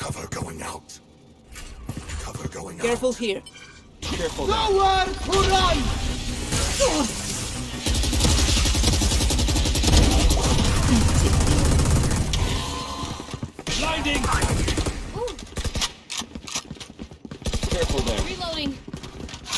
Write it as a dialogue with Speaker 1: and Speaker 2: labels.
Speaker 1: Cover going out. Cover going out.
Speaker 2: Careful here.
Speaker 3: Careful there.
Speaker 4: Nowhere to run!
Speaker 3: Blinding!
Speaker 5: Ooh,
Speaker 3: Careful there.
Speaker 5: reloading.